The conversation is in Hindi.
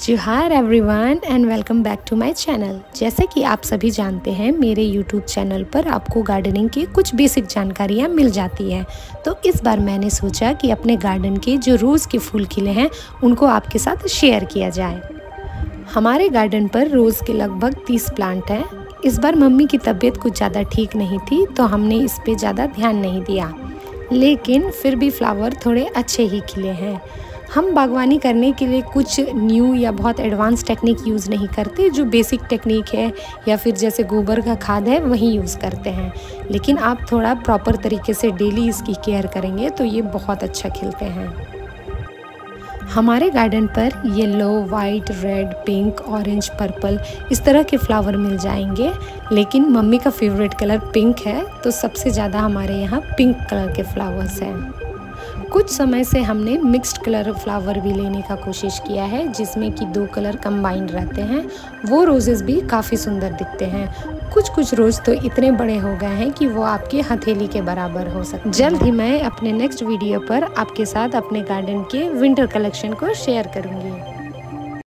जोहार everyone and welcome back to my channel जैसे कि आप सभी जानते हैं, मेरे यूट्यूब चैनल पर आपको गार्डनिंग की कुछ बेसिक जानकारियाँ मिल जाती हैं। तो इस बार मैंने सोचा कि अपने गार्डन के जो रोज़ के फूल खिले हैं, उनको आपके साथ शेयर किया जाए। हमारे गार्डन पर रोज़ के लगभग तीस प्लांट हैं। इस बार मम्मी की तबीयत कुछ ज़्यादा ठीक नहीं थी तो हमने इस पर ज़्यादा ध्यान नहीं दिया। लेकिन फिर भी फ्लावर थोड़े अच्छे ही खिले हैं। हम बागवानी करने के लिए कुछ न्यू या बहुत एडवांस टेक्निक यूज़ नहीं करते, जो बेसिक टेक्निक है या फिर जैसे गोबर का खाद है, वही यूज़ करते हैं। लेकिन आप थोड़ा प्रॉपर तरीके से डेली इसकी केयर करेंगे तो ये बहुत अच्छा खिलते हैं। हमारे गार्डन पर yellow white red pink orange purple इस तरह के फ्लावर मिल जाएँगे। लेकिन मम्मी का फेवरेट कलर पिंक है तो सबसे ज़्यादा हमारे यहाँ पिंक कलर के फ्लावर्स हैं। कुछ समय से हमने मिक्स्ड कलर फ्लावर भी लेने का कोशिश किया है, जिसमें कि दो कलर कंबाइंड रहते हैं। वो रोजेज़ भी काफ़ी सुंदर दिखते हैं। कुछ कुछ रोज़ तो इतने बड़े हो गए हैं कि वो आपके हथेली के बराबर हो सकते जल्द ही मैं अपने नेक्स्ट वीडियो पर आपके साथ अपने गार्डन के विंटर कलेक्शन को शेयर करूँगी।